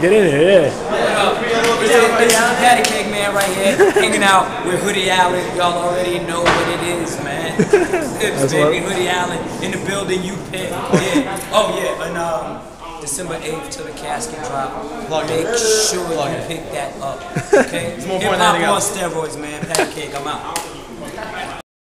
Get in here. Yeah. It's a- it's a Cake Man right here, hanging out with Hoodie Allen. Y'all already know what it is, man. It's baby what- Hoodie Allen in the building. You pick, yeah. Oh yeah, and um, December 8th to the casket drop. Plug Make it. sure Plug you it. pick that up. Okay? It's more Hip important than hop on steroids, man. Patty Cake, I'm out.